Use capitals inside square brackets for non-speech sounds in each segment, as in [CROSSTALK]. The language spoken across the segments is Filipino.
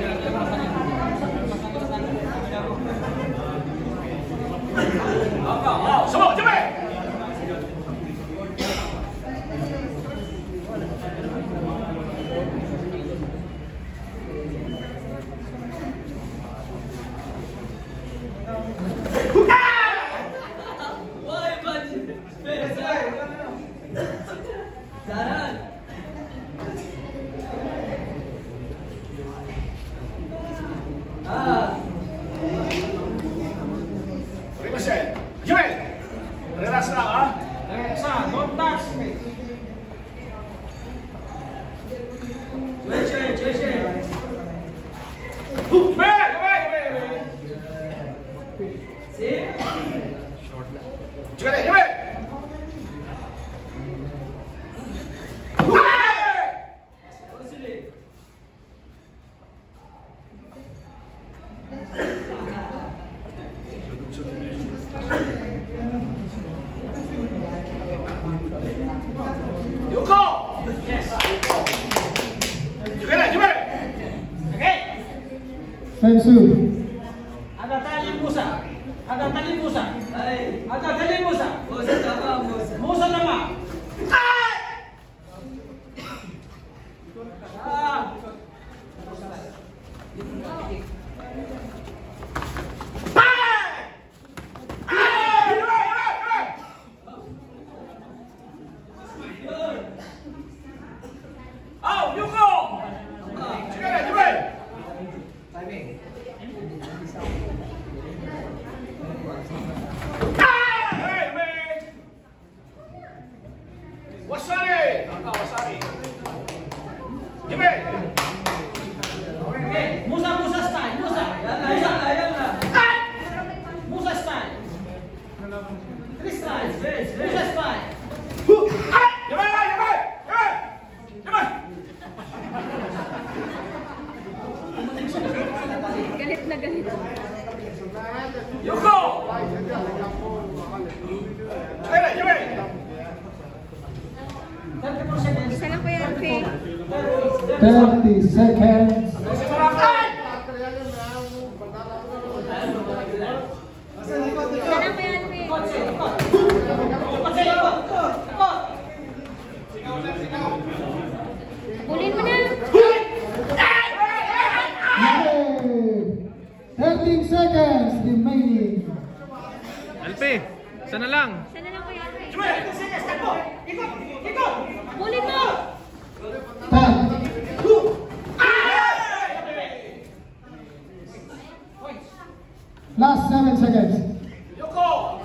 [LAUGHS] 老高，什么？准备？啊！[LAUGHS] Sir, sir, don't touch me. Jason, Jason. Who? Wait, wait, wait, wait. Short. Come here, come here. Thank you. Ada tali busa. ada tali busa. Ada tali. Busa oh, Wasabi! Wasabi! Give me. Na galit. Yuko! Jimmy! Jimmy! 34 seconds. Isa lang po yan, Fe. 30 seconds. Isa lang yan, 13 seconds remaining. Alpe, sana lang. Sana lang Ikot! Ikot! Mo! Last 7 seconds. Yoko!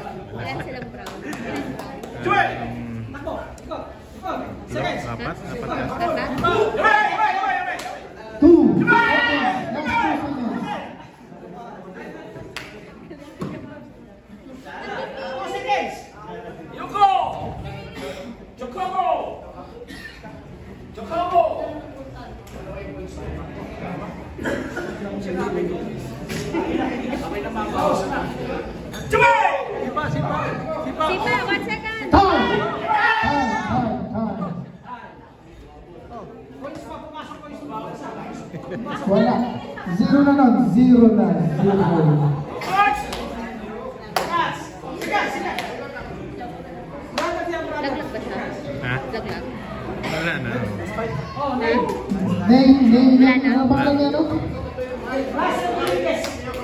Brown. Wala. Zero na nun. Zero na. Zero. Yan. Laglag ba. Wala na. Name. Name, name. Ano pangalan niya, no? Last and